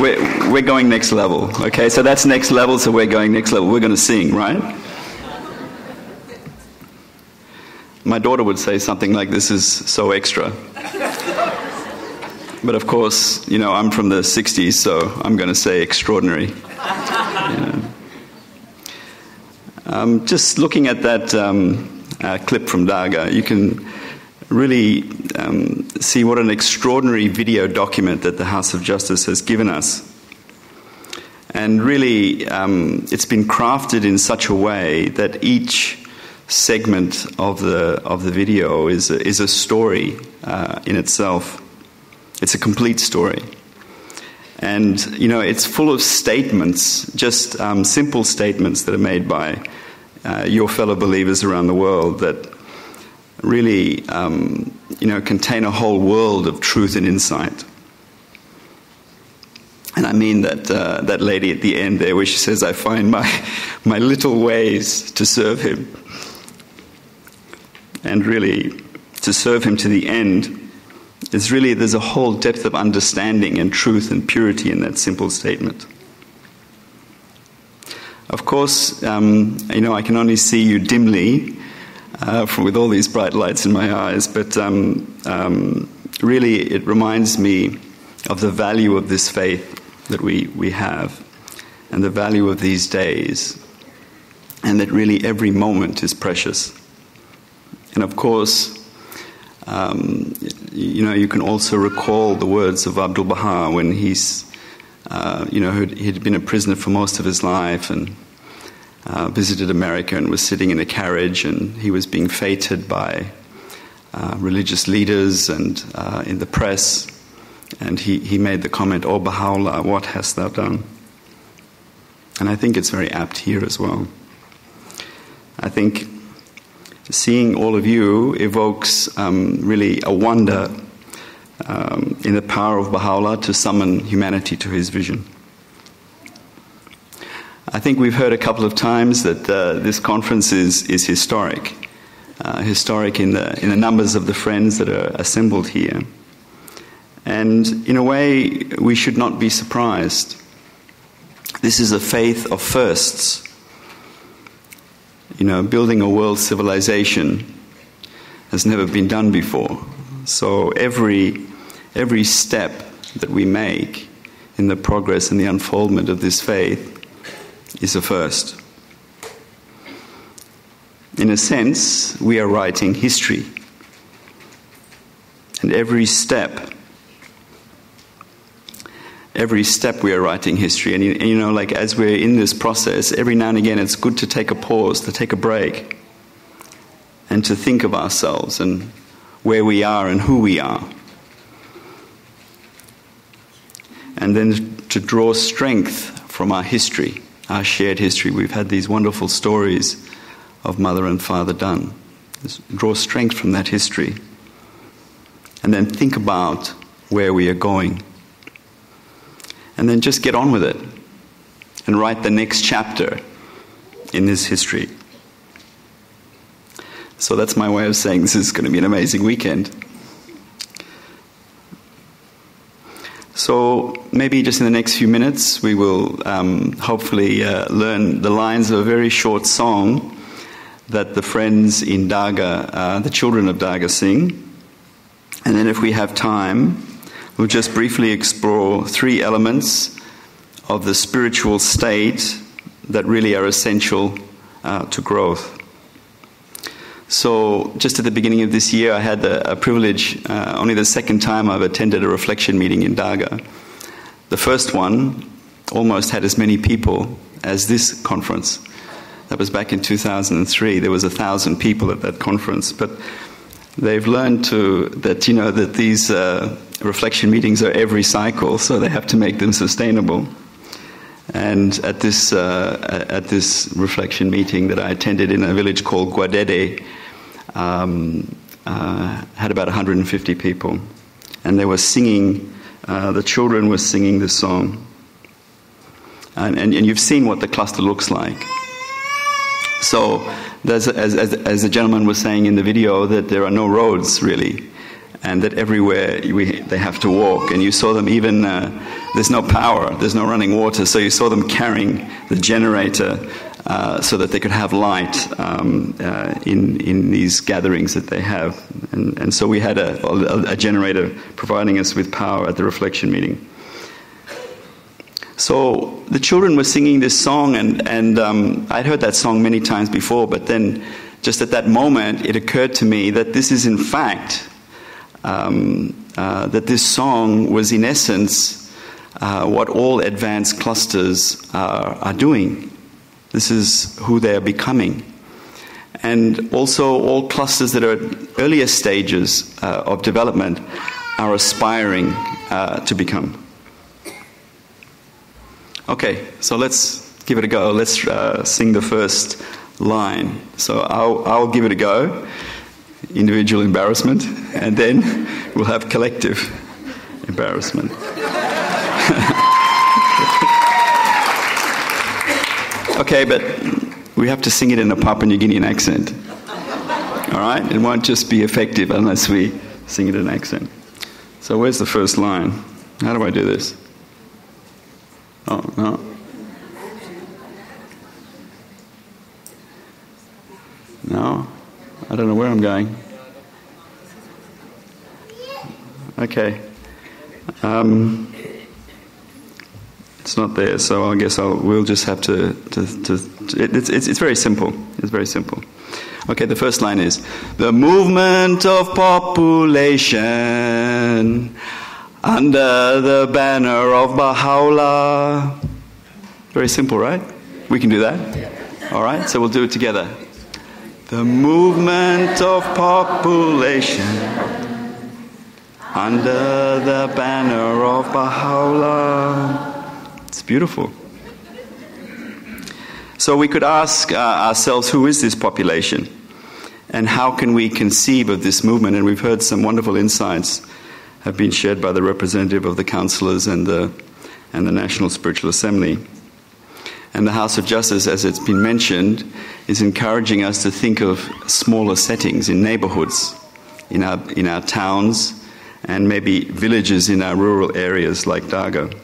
we're, we're, going next level. Okay, so that's next level, so we're going next level. We're going to sing, right? My daughter would say something like, This is so extra. But of course, you know, I'm from the 60s, so I'm going to say extraordinary. Know. um, just looking at that um, uh, clip from Daga, you can really um, see what an extraordinary video document that the House of Justice has given us. And really, um, it's been crafted in such a way that each segment of the, of the video is a, is a story uh, in itself. It's a complete story. And, you know, it's full of statements, just um, simple statements that are made by uh, your fellow believers around the world that really, um, you know, contain a whole world of truth and insight. And I mean that, uh, that lady at the end there where she says, I find my, my little ways to serve him. And really, to serve him to the end is really, there's a whole depth of understanding and truth and purity in that simple statement. Of course, um, you know, I can only see you dimly uh, with all these bright lights in my eyes, but um, um, really it reminds me of the value of this faith that we, we have and the value of these days, and that really every moment is precious. And of course, um, you know, you can also recall the words of Abdul Baha when he's, uh, you know, he'd been a prisoner for most of his life and uh, visited America and was sitting in a carriage and he was being feted by uh, religious leaders and uh, in the press. And he, he made the comment, Oh Baha'u'llah, what hast thou done? And I think it's very apt here as well. I think seeing all of you evokes um, really a wonder um, in the power of Baha'u'llah to summon humanity to his vision. I think we've heard a couple of times that uh, this conference is, is historic. Uh, historic in the, in the numbers of the friends that are assembled here. And in a way, we should not be surprised. This is a faith of firsts. You know, building a world civilization has never been done before. So every, every step that we make in the progress and the unfoldment of this faith is a first. In a sense, we are writing history. And every step every step we are writing history. And and you, know, like as we're in this process, every now and again it's good to take a pause, to take a break, and to think of ourselves and where we are and who we are. And then to draw strength from our history, our shared history. We've had these wonderful stories of Mother and Father Dunn. Draw strength from that history. And then think about where we are going and then just get on with it and write the next chapter in this history. So that's my way of saying this is going to be an amazing weekend. So maybe just in the next few minutes, we will um, hopefully uh, learn the lines of a very short song that the friends in Daga, uh, the children of Daga, sing. And then, if we have time, We'll just briefly explore three elements of the spiritual state that really are essential uh, to growth. So, just at the beginning of this year, I had a privilege, uh, only the second time I've attended a reflection meeting in Daga. The first one almost had as many people as this conference. That was back in 2003. There was a thousand people at that conference. But they've learned to that you know that these uh, reflection meetings are every cycle, so they have to make them sustainable. And at this uh, at this reflection meeting that I attended in a village called Guadede, um, uh, had about 150 people, and they were singing. Uh, the children were singing the song, and, and, and you've seen what the cluster looks like. So, as, as, as the gentleman was saying in the video, that there are no roads really and that everywhere we, they have to walk. And you saw them even, uh, there's no power, there's no running water, so you saw them carrying the generator uh, so that they could have light um, uh, in, in these gatherings that they have. And, and so we had a, a, a generator providing us with power at the reflection meeting. So the children were singing this song, and, and um, I'd heard that song many times before, but then just at that moment, it occurred to me that this is, in fact, um, uh, that this song was, in essence, uh, what all advanced clusters are, are doing. This is who they are becoming. And also, all clusters that are at earlier stages uh, of development are aspiring uh, to become. Okay, so let's give it a go. Let's uh, sing the first line. So I'll, I'll give it a go individual embarrassment, and then we'll have collective embarrassment. Okay, but we have to sing it in a Papua New Guinean accent. All right? It won't just be effective unless we sing it in an accent. So, where's the first line? How do I do this? Oh, no. No? I don't know where I'm going. Okay. Um, it's not there, so I guess I'll, we'll just have to. to, to it, it's, it's, it's very simple. It's very simple. Okay, the first line is The movement of population under the banner of Baha'u'llah. Very simple, right? We can do that? All right, so we'll do it together. The movement of population under the banner of Baha'u'llah. Beautiful. So we could ask uh, ourselves who is this population? And how can we conceive of this movement? And we've heard some wonderful insights have been shared by the representative of the councillors and the, and the National Spiritual Assembly. And the House of Justice, as it's been mentioned, is encouraging us to think of smaller settings in neighbourhoods, in our, in our towns, and maybe villages in our rural areas like Daga.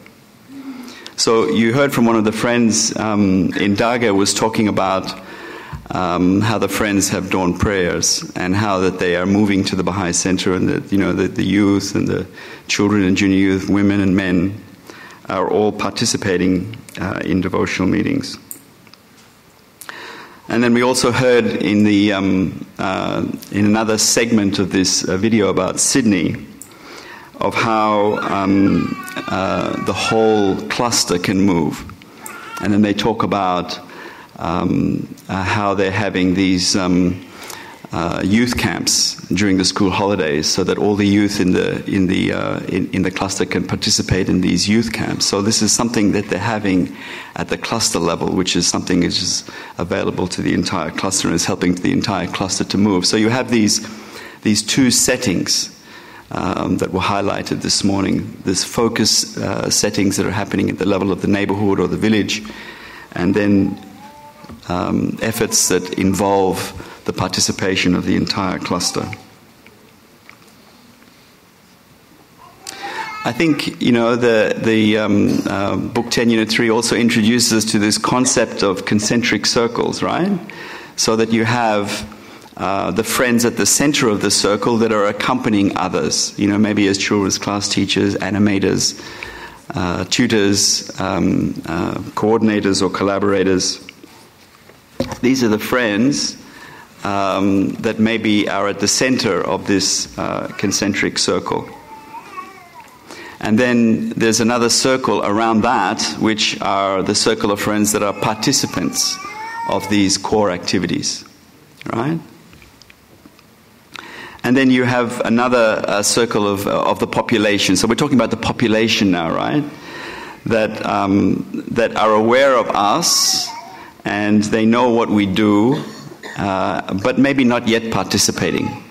So you heard from one of the friends um, in Daga was talking about um, how the friends have dawn prayers and how that they are moving to the Baha'i Center and that you know the, the youth and the children and junior youth, women and men, are all participating uh, in devotional meetings. And then we also heard in the um, uh, in another segment of this uh, video about Sydney of how um, uh, the whole cluster can move. And then they talk about um, uh, how they're having these um, uh, youth camps during the school holidays, so that all the youth in the in the uh, in, in, the cluster can participate in these youth camps. So this is something that they're having at the cluster level, which is something which is available to the entire cluster and is helping the entire cluster to move. So you have these these two settings um, that were highlighted this morning. This focus uh, settings that are happening at the level of the neighborhood or the village, and then um, efforts that involve the participation of the entire cluster. I think you know the the um, uh, book ten unit three also introduces us to this concept of concentric circles, right? So that you have uh, the friends at the center of the circle that are accompanying others, you know, maybe as children's class teachers, animators, uh, tutors, um, uh, coordinators, or collaborators. These are the friends um, that maybe are at the center of this uh, concentric circle. And then there's another circle around that, which are the circle of friends that are participants of these core activities, right? And then you have another uh, circle of, uh, of the population. So we're talking about the population now, right? That, um, that are aware of us and they know what we do, uh, but maybe not yet participating,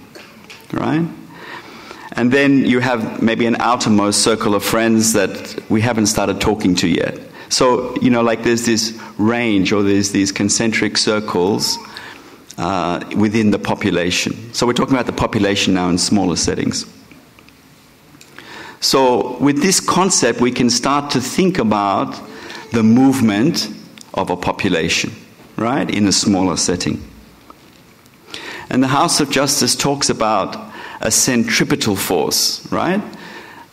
right? And then you have maybe an outermost circle of friends that we haven't started talking to yet. So, you know, like there's this range or there's these concentric circles uh, within the population. So we're talking about the population now in smaller settings. So, with this concept, we can start to think about the movement of a population, right, in a smaller setting. And the House of Justice talks about a centripetal force, right?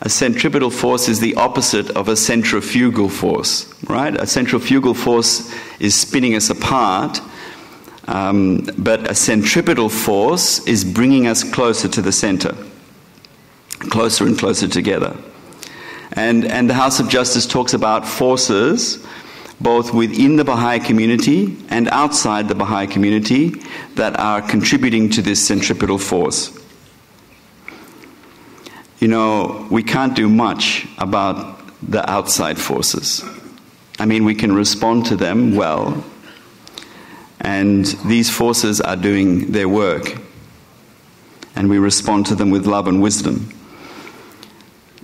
A centripetal force is the opposite of a centrifugal force, right? A centrifugal force is spinning us apart, um, but a centripetal force is bringing us closer to the center, closer and closer together. And, and the House of Justice talks about forces both within the Baha'i community and outside the Baha'i community that are contributing to this centripetal force. You know, we can't do much about the outside forces. I mean, we can respond to them well, and these forces are doing their work, and we respond to them with love and wisdom.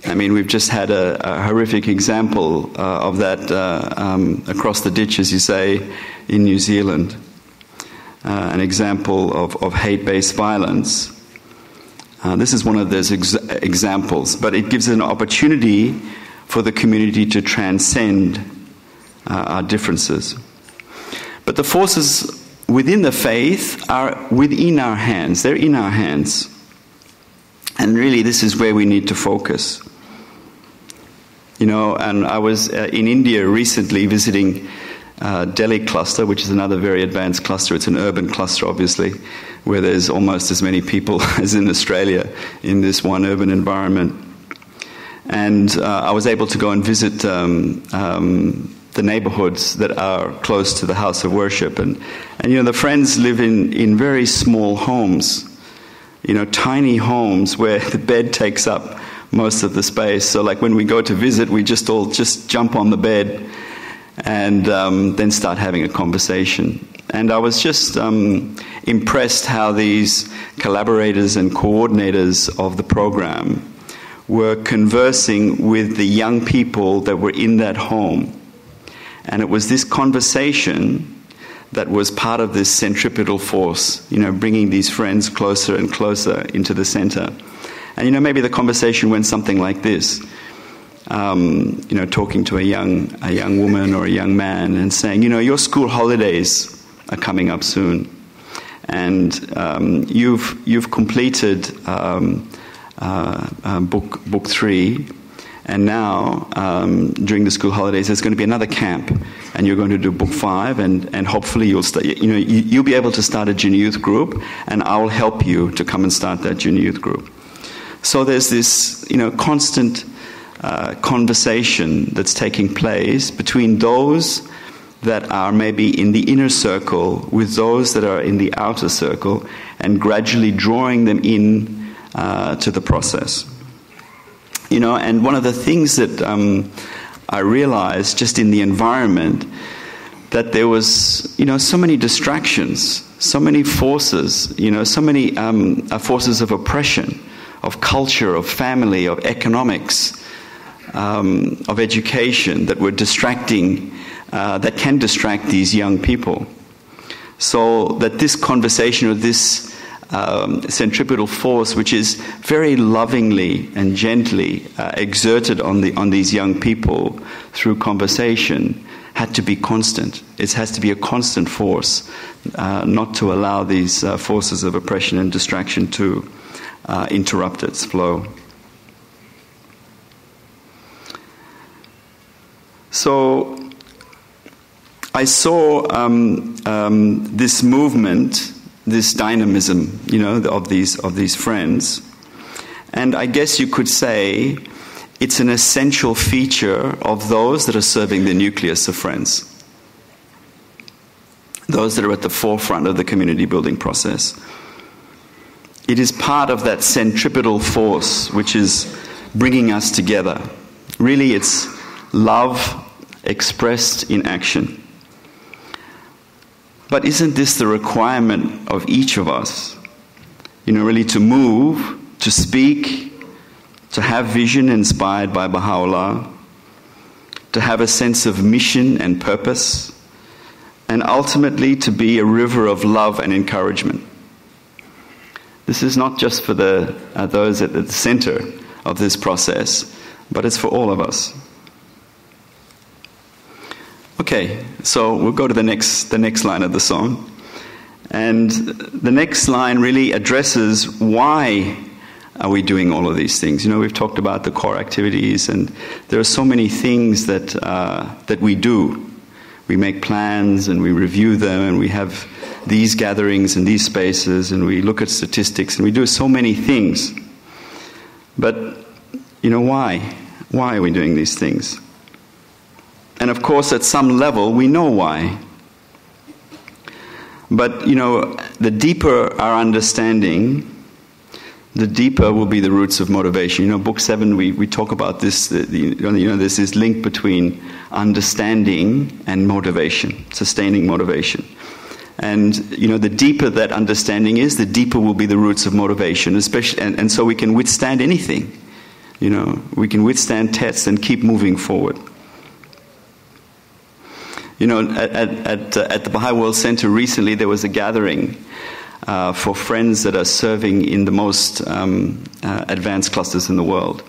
I mean, we've just had a, a horrific example uh, of that uh, um, across the ditch, as you say, in New Zealand. Uh, an example of, of hate based violence. Uh, this is one of those ex- examples, but it gives an opportunity for the community to transcend uh, our differences. But the forces within the faith are within our hands, they're in our hands. And really, this is where we need to focus. You know, and I was uh, in India recently visiting uh, Delhi cluster, which is another very advanced cluster. It's an urban cluster, obviously, where there's almost as many people as in Australia in this one urban environment. And uh, I was able to go and visit um, um, the neighborhoods that are close to the house of worship. And, and you know, the friends live in, in very small homes, you know, tiny homes where the bed takes up most of the space. So, like when we go to visit, we just all just jump on the bed and um, then start having a conversation. And I was just um, impressed how these collaborators and coordinators of the program were conversing with the young people that were in that home. And it was this conversation that was part of this centripetal force, you know, bringing these friends closer and closer into the center. And you know, maybe the conversation went something like this. Um, you know, talking to a young, a young woman or a young man and saying, you know, your school holidays are coming up soon. And um, you've, you've completed um, uh, uh, book, book three, and now, um, during the school holidays, there's going to be another camp, and you're going to do book five, and, and hopefully you'll start, you know, you, will be able to start a junior youth group, and I'll help you to come and start that junior youth group. So there's this, you know, constant uh, conversation that's taking place between those that are maybe in the inner circle with those that are in the outer circle, and gradually drawing them in uh, to the process. You know, and one of the things that um, I realized just in the environment that there was, you know, so many distractions, so many forces, you know, so many um, uh, forces of oppression of culture, of family, of economics, um, of education that were distracting, uh, that can distract these young people. So that this conversation or this um, centripetal force, which is very lovingly and gently uh, exerted on, the, on these young people through conversation, had to be constant. It has to be a constant force, uh, not to allow these uh, forces of oppression and distraction to uh, interrupt its flow. So I saw um, um, this movement, this dynamism, you know, of these of these friends, and I guess you could say it's an essential feature of those that are serving the nucleus of friends, those that are at the forefront of the community building process. It is part of that centripetal force which is bringing us together. Really, it's love expressed in action. But isn't this the requirement of each of us? You know, really to move, to speak, to have vision inspired by Baha'u'llah, to have a sense of mission and purpose, and ultimately to be a river of love and encouragement. This is not just for the, uh, those at the center of this process, but it's for all of us. Okay, so we'll go to the next, the next line of the song. And the next line really addresses why are we doing all of these things? You know, we've talked about the core activities, and there are so many things that, uh, that we do. We make plans and we review them, and we have these gatherings and these spaces, and we look at statistics, and we do so many things. But, you know, why? Why are we doing these things? And of course, at some level, we know why. But, you know, the deeper our understanding, the deeper will be the roots of motivation. You know, book seven, we, we talk about this, the, you know, this link between understanding and motivation, sustaining motivation. And, you know, the deeper that understanding is, the deeper will be the roots of motivation, especially, and, and so we can withstand anything. You know, we can withstand tests and keep moving forward. You know, at, at, at the Baha'i World Center recently, there was a gathering uh, for friends that are serving in the most um, uh, advanced clusters in the world.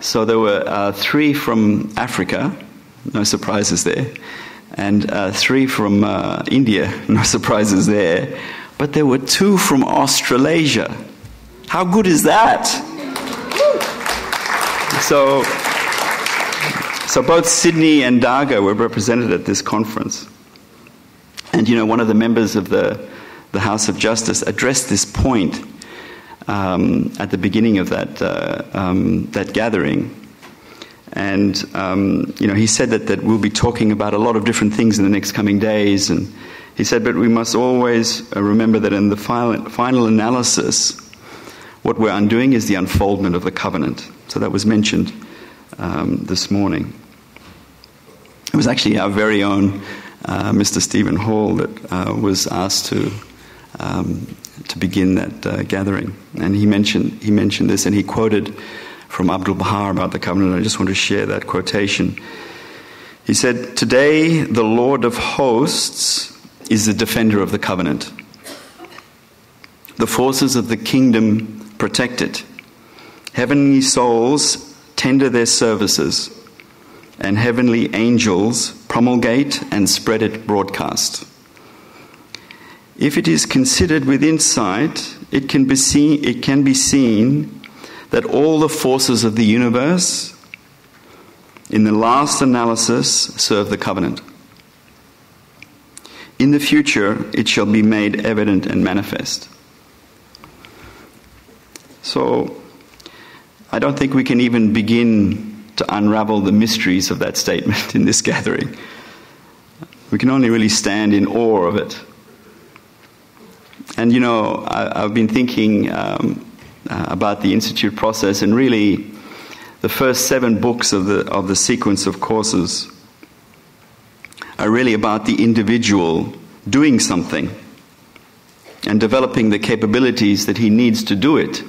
So there were uh, three from Africa, no surprises there, and uh, three from uh, India, no surprises there, but there were two from Australasia. How good is that? So, so both Sydney and Daga were represented at this conference. And you know, one of the members of the, the House of Justice addressed this point um, at the beginning of that, uh, um, that gathering. And um, you know, he said that, that we'll be talking about a lot of different things in the next coming days. And he said, but we must always uh, remember that in the final, final analysis, what we're undoing is the unfoldment of the covenant. So that was mentioned um, this morning. It was actually our very own uh, Mr. Stephen Hall that uh, was asked to um, to begin that uh, gathering, and he mentioned he mentioned this, and he quoted from Abdul Baha about the covenant. I just want to share that quotation. He said, "Today, the Lord of hosts is the defender of the covenant. The forces of the kingdom protect it. Heavenly souls tender their services." And heavenly angels promulgate and spread it broadcast. If it is considered with insight, it can be seen, it can be seen that all the forces of the universe, in the last analysis, serve the covenant. In the future, it shall be made evident and manifest. So, I don't think we can even begin to unravel the mysteries of that statement in this gathering. We can only really stand in awe of it. And you know, I, have been thinking um, uh, about the Institute process, and really, the first seven books of the, of the sequence of courses are really about the individual doing something and developing the capabilities that he needs to do it,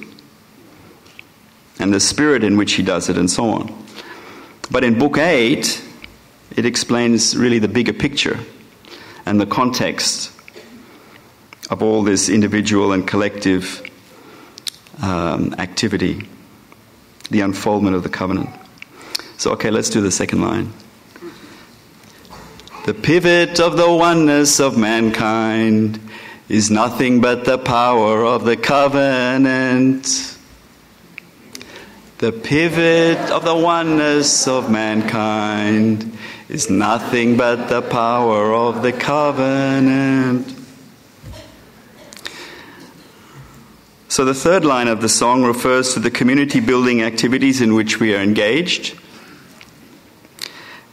and the spirit in which he does it, and so on. But in Book 8, it explains really the bigger picture and the context of all this individual and collective um, activity, the unfoldment of the covenant. So, okay, let's do the second line. The pivot of the oneness of mankind is nothing but the power of the covenant. The pivot of the oneness of mankind is nothing but the power of the covenant. So, the third line of the song refers to the community building activities in which we are engaged.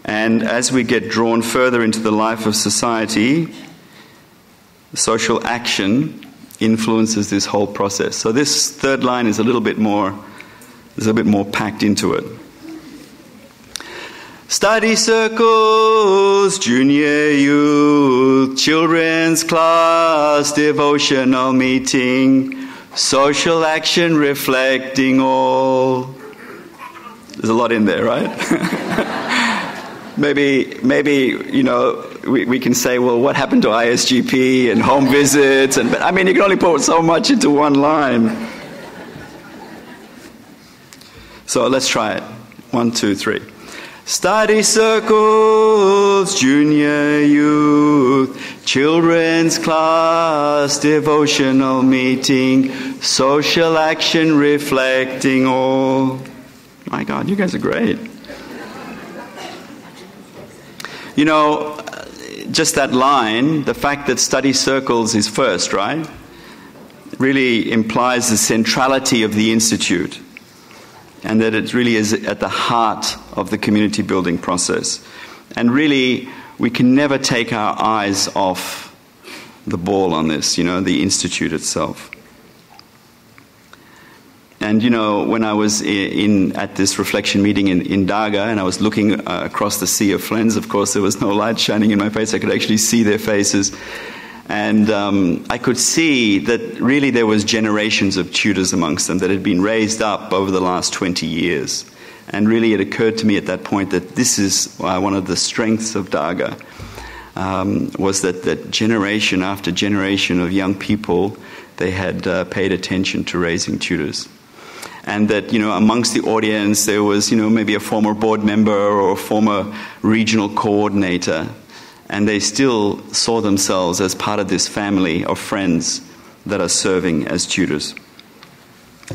And as we get drawn further into the life of society, social action influences this whole process. So, this third line is a little bit more there's a bit more packed into it. Study circles, junior youth, children's class, devotional meeting, social action reflecting all. There's a lot in there, right? maybe, maybe you know, we, we can say, well, what happened to ISGP and home visits? And but I mean, you can only put so much into one line. So let's try it. One, two, three. Study circles, junior youth, children's class, devotional meeting, social action reflecting all. My God, you guys are great. You know, just that line, the fact that study circles is first, right? Really implies the centrality of the Institute and that it really is at the heart of the community building process. And really, we can never take our eyes off the ball on this, you know, the Institute itself. And you know, when I was in, at this reflection meeting in, in Daga and I was looking uh, across the sea of friends, of course, there was no light shining in my face. I could actually see their faces. And um, I could see that really there was generations of tutors amongst them that had been raised up over the last 20 years. And really it occurred to me at that point that this is uh, one of the strengths of Daga, um, was that, that generation after generation of young people, they had uh, paid attention to raising tutors and that you know amongst the audience there was you know maybe a former board member or a former regional coordinator and they still saw themselves as part of this family of friends that are serving as tutors.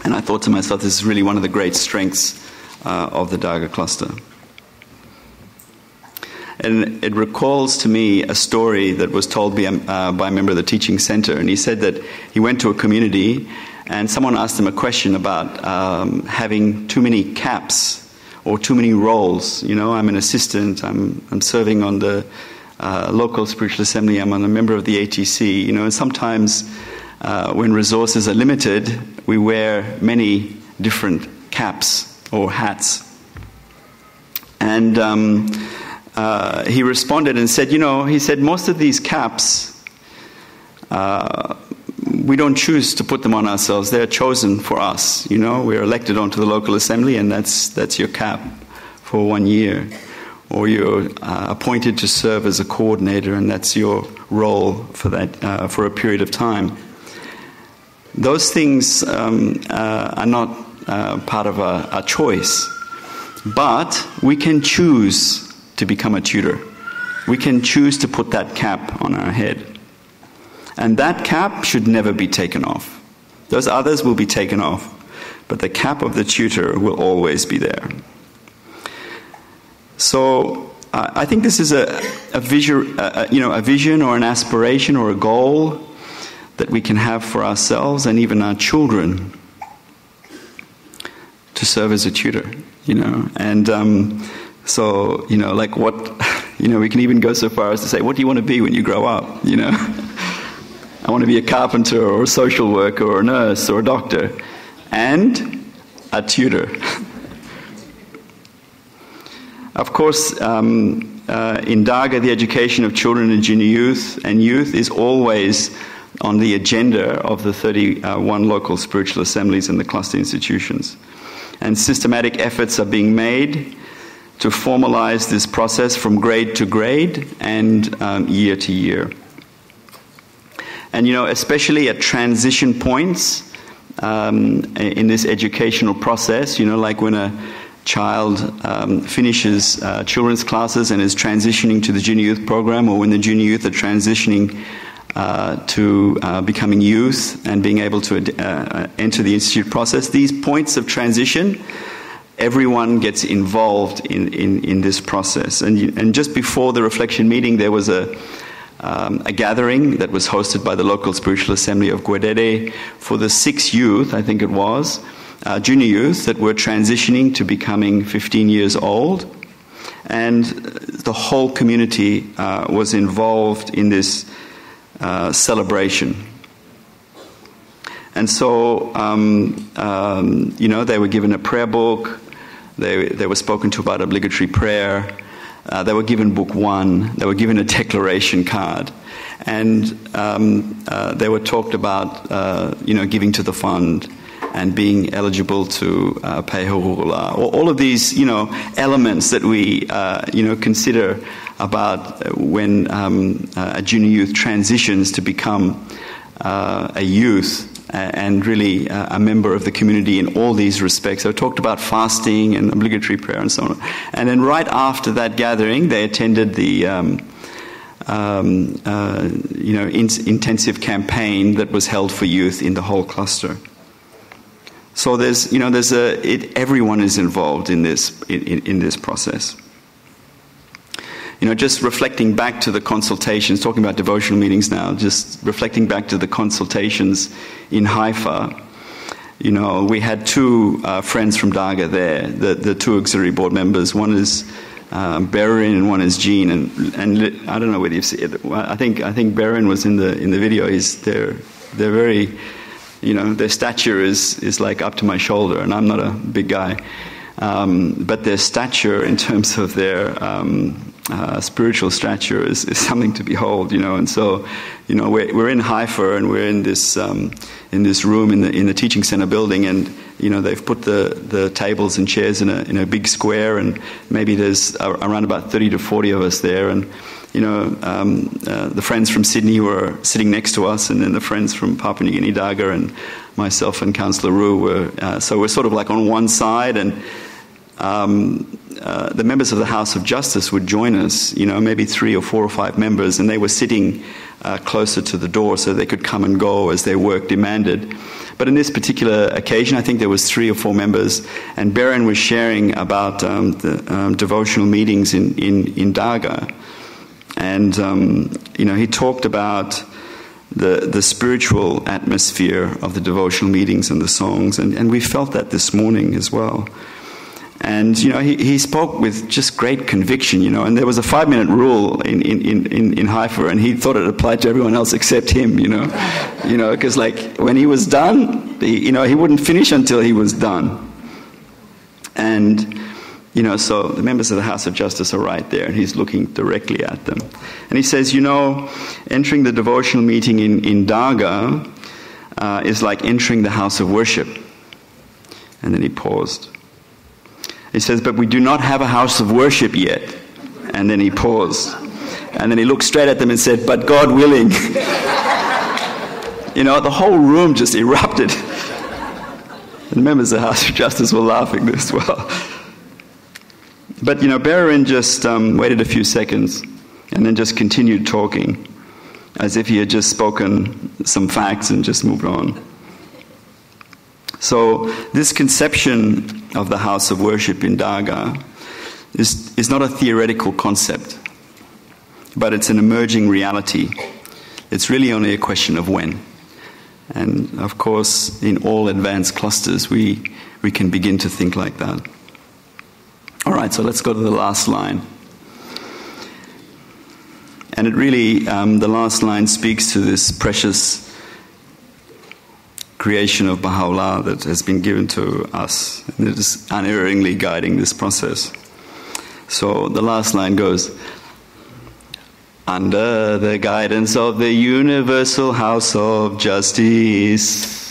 And I thought to myself, this is really one of the great strengths uh, of the Daga cluster. And it recalls to me a story that was told by, uh, by a member of the teaching center. And he said that he went to a community and someone asked him a question about um, having too many caps or too many roles. You know, I'm an assistant, I'm, I'm serving on the uh, local spiritual assembly. I'm a member of the ATC. You know, and sometimes uh, when resources are limited, we wear many different caps or hats. And um, uh, he responded and said, you know, he said most of these caps. Uh, we don't choose to put them on ourselves. They're chosen for us. You know, we're elected onto the local assembly, and that's that's your cap for one year or you're uh, appointed to serve as a coordinator, and that's your role for that uh, for a period of time. Those things um, uh, are not uh, part of a, a choice, but we can choose to become a tutor. We can choose to put that cap on our head, and that cap should never be taken off. Those others will be taken off, but the cap of the tutor will always be there. So uh, I think this is a, a vision, uh, you know, a vision or an aspiration or a goal that we can have for ourselves and even our children to serve as a tutor, you know. And um, so, you know, like what, you know, we can even go so far as to say, what do you want to be when you grow up, you know? I want to be a carpenter or a social worker or a nurse or a doctor and a tutor. Of course, um, uh, in Daga, the education of children and junior youth and youth is always on the agenda of the 31 local spiritual assemblies and the cluster institutions. And systematic efforts are being made to formalize this process from grade to grade and um, year to year. And you know, especially at transition points um, in this educational process, you know, like when a child um, finishes uh, children's classes and is transitioning to the junior youth program, or when the junior youth are transitioning uh, to uh, becoming youth and being able to uh, enter the institute process, these points of transition, everyone gets involved in, in, in this process. And, and just before the reflection meeting, there was a um, a gathering that was hosted by the local spiritual assembly of Guedere for the six youth, I think it was, uh, junior youth that were transitioning to becoming 15 years old. And the whole community uh, was involved in this uh, celebration. And so, um, um, you know, they were given a prayer book, they, they were spoken to about obligatory prayer, uh, they were given book one, they were given a declaration card, and um, uh, they were talked about, uh, you know, giving to the fund and being eligible to uh, pay Huququ'llah. All of these, you know, elements that we, uh, you know, consider about when um, a junior youth transitions to become uh, a youth and really uh, a member of the community in all these respects. So I talked about fasting and obligatory prayer and so on. And then right after that gathering, they attended the um, um, uh, you know in- intensive campaign that was held for youth in the whole cluster. So there's you know there's a it, everyone is involved in this in, in this process you know, just reflecting back to the consultations, talking about devotional meetings now, just reflecting back to the consultations in Haifa, you know, we had two uh, friends from Daga there, the, the two auxiliary board members. One is um, Berin and one is Jean. And, and I don't know whether you've seen it. I think, I think Berin was in the, in the video. He's, they're, they're very, you know, their stature is, is like up to my shoulder, and I'm not a big guy. Um, but their stature in terms of their um, uh, spiritual stature is, is, something to behold, you know. And so, you know, we're, we're in Haifa and we're in this um, in this room in the in the teaching center building, and you know they've put the, the tables and chairs in a in a big square, and maybe there's around about thirty to forty of us there, and you know um, uh, the friends from Sydney were sitting next to us, and then the friends from Papua New Guinea Daga and myself and Councillor Rue were uh, so we're sort of like on one side and. Um, uh, the members of the House of Justice would join us, you know, maybe three or four or five members, and they were sitting uh, closer to the door so they could come and go as their work demanded. But in this particular occasion, I think there was three or four members, and Berin was sharing about um, the um, devotional meetings in, in, in Daga. And, um, you know, he talked about the, the spiritual atmosphere of the devotional meetings and the songs, and, and we felt that this morning as well. And, you know, he, he spoke with just great conviction, you know, and there was a five minute rule in, in, in, in Haifa, and he thought it applied to everyone else except him, you know, you know, because like when he was done, he, you know, he wouldn't finish until he was done. And, you know, so the members of the House of Justice are right there, and he's looking directly at them. And he says, you know, entering the devotional meeting in, in Daga uh, is like entering the house of worship. And then he paused. He says, But we do not have a house of worship yet. And then he paused. And then he looked straight at them and said, But God willing. you know, the whole room just erupted. And the members of the House of Justice were laughing as well. But, you know, Berin just um, waited a few seconds and then just continued talking as if he had just spoken some facts and just moved on. So, this conception of the house of worship in Daga is, is not a theoretical concept, but it's an emerging reality. It's really only a question of when. And of course, in all advanced clusters, we, we can begin to think like that. All right, so let's go to the last line. And it really, um, the last line speaks to this precious creation of Baha'u'llah that has been given to us, and it is unerringly guiding this process. So the last line goes Under the guidance of the universal house of justice.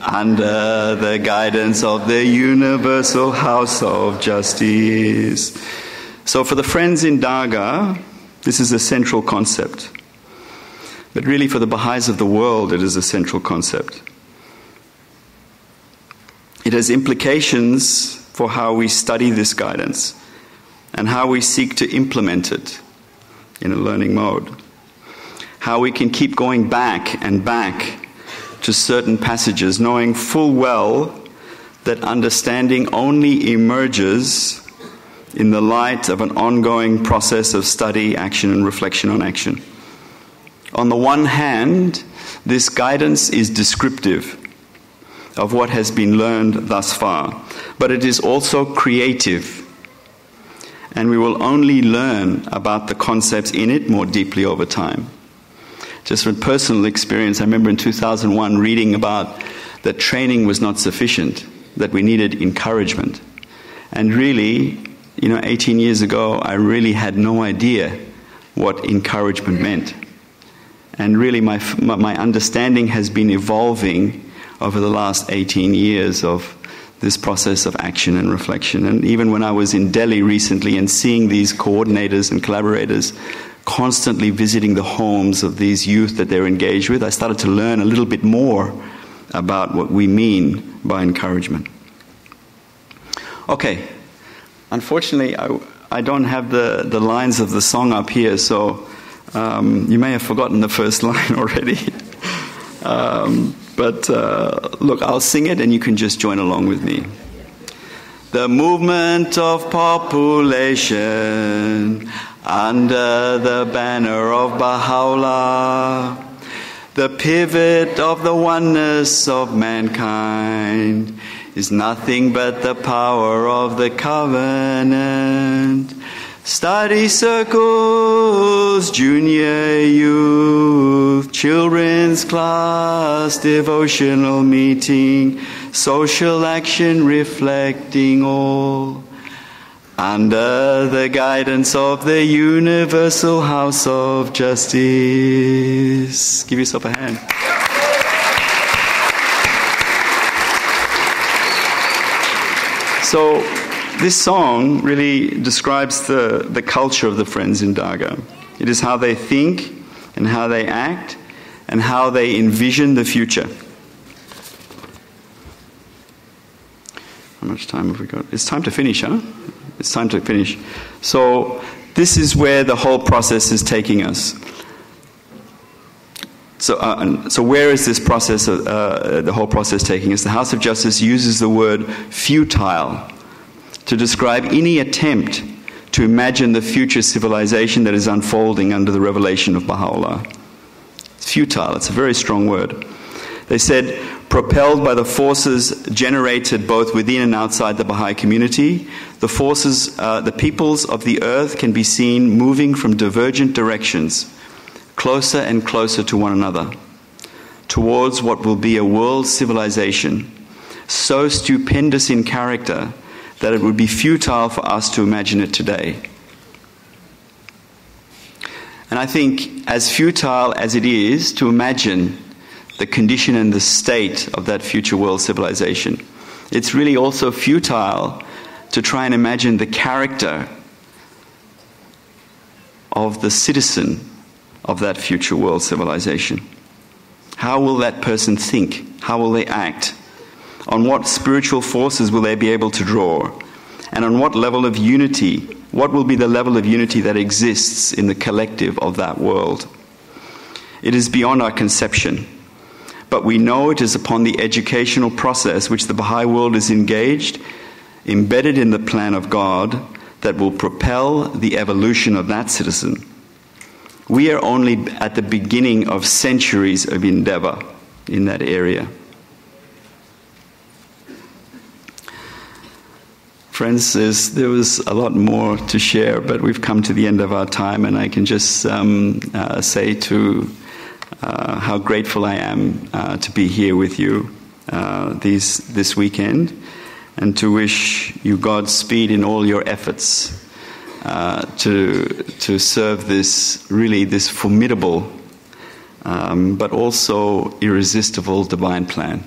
Under the guidance of the universal house of justice. So, for the friends in Daga, this is a central concept. But really, for the Baha'is of the world, it is a central concept. It has implications for how we study this guidance and how we seek to implement it in a learning mode. How we can keep going back and back to certain passages, knowing full well that understanding only emerges in the light of an ongoing process of study, action, and reflection on action. On the one hand, this guidance is descriptive of what has been learned thus far, but it is also creative. And we will only learn about the concepts in it more deeply over time. Just from personal experience, I remember in 2001 reading about that training was not sufficient, that we needed encouragement. And really, you know, 18 years ago, I really had no idea what encouragement meant. And really, my, my understanding has been evolving over the last 18 years of this process of action and reflection. And even when I was in Delhi recently and seeing these coordinators and collaborators constantly visiting the homes of these youth that they're engaged with, I started to learn a little bit more about what we mean by encouragement. Okay, unfortunately, I, I don't have the, the lines of the song up here, so um, you may have forgotten the first line already. um, but uh, look, I'll sing it and you can just join along with me. The movement of population under the banner of Baha'u'llah, the pivot of the oneness of mankind is nothing but the power of the covenant. Study circles, junior youth, children's class, devotional meeting, social action reflecting all. Under the guidance of the universal house of justice. Give yourself a hand. So, this song really describes the, the culture of the friends in Daga. It is how they think and how they act and how they envision the future. How much time have we got? It's time to finish, huh? It's time to finish. So, this is where the whole process is taking us. So, uh, so where is this process, uh, the whole process taking us? The House of Justice uses the word futile to describe any attempt to imagine the future civilization that is unfolding under the revelation of Baha'u'llah. It's futile, it's a very strong word. They said, propelled by the forces generated both within and outside the Baha'i community, the forces, uh, the peoples of the earth can be seen moving from divergent directions closer and closer to one another, towards what will be a world civilization so stupendous in character that it would be futile for us to imagine it today. And I think, as futile as it is to imagine the condition and the state of that future world civilization, it's really also futile to try and imagine the character of the citizen of that future world civilization. How will that person think? How will they act? On what spiritual forces will they be able to draw? And on what level of unity? What will be the level of unity that exists in the collective of that world? It is beyond our conception. But we know it is upon the educational process which the Baha'i world is engaged, embedded in the plan of God, that will propel the evolution of that citizen we are only at the beginning of centuries of endeavor in that area. Friends, there was a lot more to share, but we've come to the end of our time, and I can just um, uh, say to uh, how grateful I am uh, to be here with you uh, these, this weekend, and to wish you Godspeed in all your efforts uh, to, to serve this really this formidable um, but also irresistible divine plan.